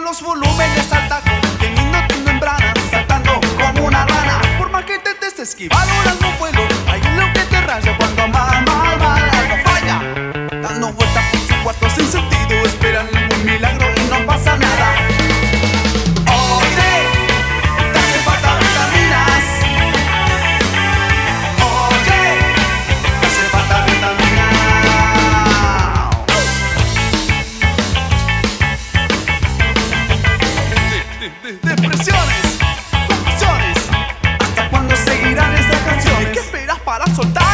los volúmenes saltando, teniendo tu membrana, saltando como una rana. Por más que intentes esquivarlo, no puedo. para soltar.